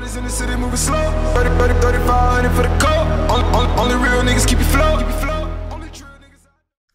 Shorties in the city moving slow. 30, 30, 3500 for the coat. Only, only, only real niggas keep you flow. Keep you flow. Only true niggas.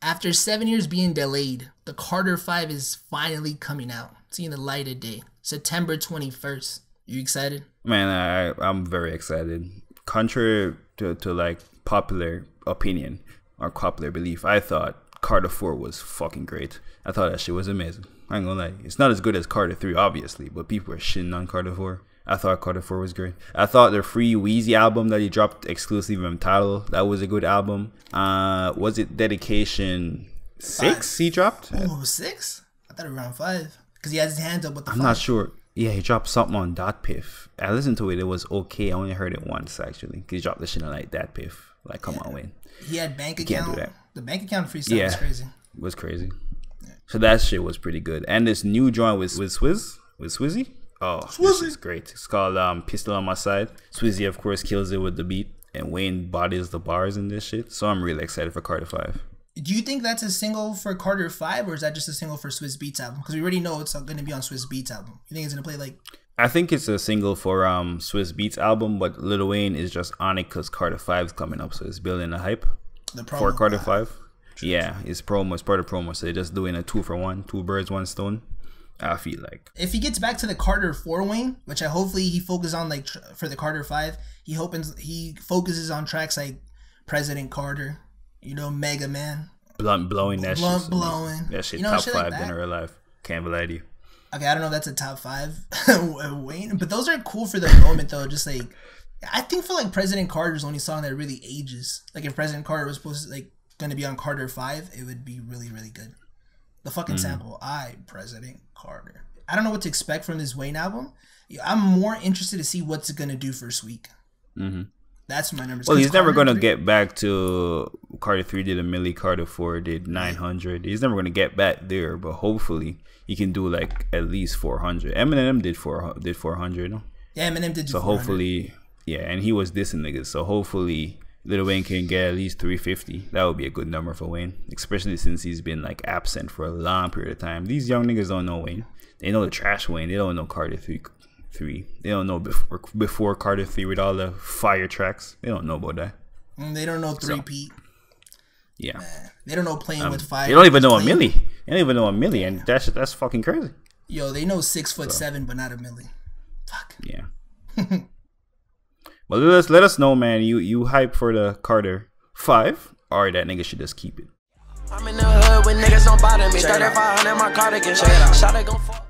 After seven years being delayed, the Carter 5 is finally coming out, seeing the light of day. September 21st. You excited? Man, I I'm very excited. Contrary to, to like popular opinion or popular belief, I thought Carter 4 was fucking great. I thought that shit was amazing. I ain't gonna lie. It's not as good as Carter 3, obviously, but people are shitting on Carter 4. I thought Carter 4 was great. I thought the free Weezy album that he dropped exclusively from Tidal, that was a good album. Uh was it Dedication 6 he dropped? Oh, six? I thought around five. Because he has his hands up with the I'm not sure. Yeah, he dropped something on DatPiff. I listened to it. It was okay. I only heard it once actually. He dropped the shit on like that Piff. Like, come on, Wayne. He had bank Can't do account. that. The bank account freestyle was Yeah. crazy. It was crazy. So that shit was pretty good. And this new joint with with Swizz with Swizzy. Oh, this is great. It's called um, Pistol on My Side. Swizzy, of course, kills it with the beat, and Wayne bodies the bars in this shit. So I'm really excited for Carter Five. Do you think that's a single for Carter 5 or is that just a single for Swizz Beatz album? Because we already know it's going to be on Swizz Beatz album. You think it's going to play like. I think it's a single for um Swizz Beatz album, but Lil Wayne is just on it because Carter Five is coming up, so it's building a hype The promo. for Carter Five. Yeah, it's promo. It's part of promo, so they're just doing a two for one, two birds, one stone. I feel like. If he gets back to the Carter 4 wing, which I hopefully he focuses on like tr- for the Carter 5, he hopes he focuses on tracks like President Carter, you know, Mega Man. Blunt blowing that Blunt shit. blowing. That shit You know, top shit like five in that. real life. Can't lie to you. Okay, I don't know if that's a top five Wayne, but those are cool for the moment though. Just like I think for like President Carter's only song that really ages. Like if President Carter was supposed to like going to be on Carter Five, it would be really really good. The fucking Mm. sample, I President Carter. I don't know what to expect from this Wayne album. I'm more interested to see what's it gonna do first week. That's my number. Well, he's never gonna three- get back to Carter three did a milli, Carter four did nine hundred. He's never gonna get back there, but hopefully he can do like at least four hundred. Eminem did four did four hundred. Yeah, Eminem did. So 400. hopefully, yeah, and he was dissing niggas. So hopefully, Lil Wayne can get at least three fifty. That would be a good number for Wayne, especially since he's been like absent for a long period of time. These young niggas don't know Wayne. They know the trash Wayne. They don't know Carter three. Three. They don't know before before Carter three with all the fire tracks. They don't know about that. Mm, they don't know three Pete. Yeah. They don't know playing with fire. They don't even know a Playing- milli. They don't even know a milli, and that's that's fucking crazy. Yo, they know six foot seven, but not a milli. Fuck. Yeah. well, let us let us know, man. You you hype for the Carter five, All right, that nigga should just keep it. I'm in the hood with niggas don't bother me. 3500 my cardigan. Shot it gon' fuck.